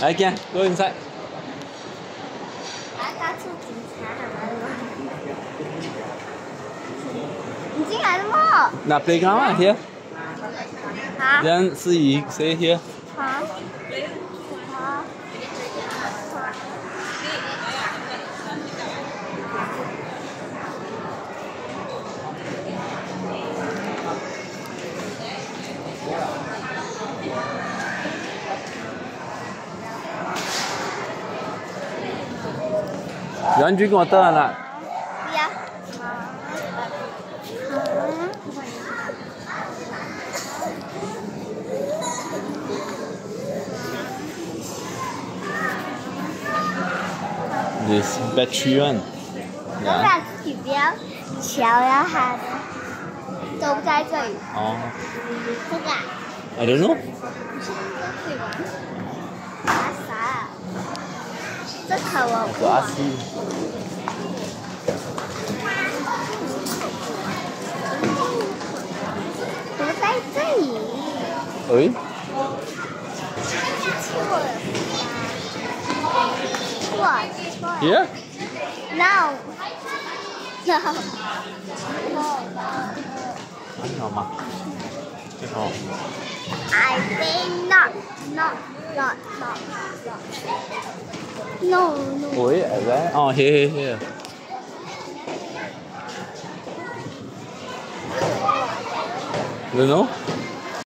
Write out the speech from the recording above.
来，行，多认识。来，当警察了。你进来了吗？那别干嘛去？人是一谁去？好。好。原句跟我登了。呀。This battery one。要不然自己不要瞧呀，孩子，都在这里。哦。这个。I don't know。 这可我不玩。不在这里。喂。错。Here? No. No. 还好吗？还好。I think not, not, not, not, not. No, no. Oh, Wait, at where? Oh, here, here, here. You know?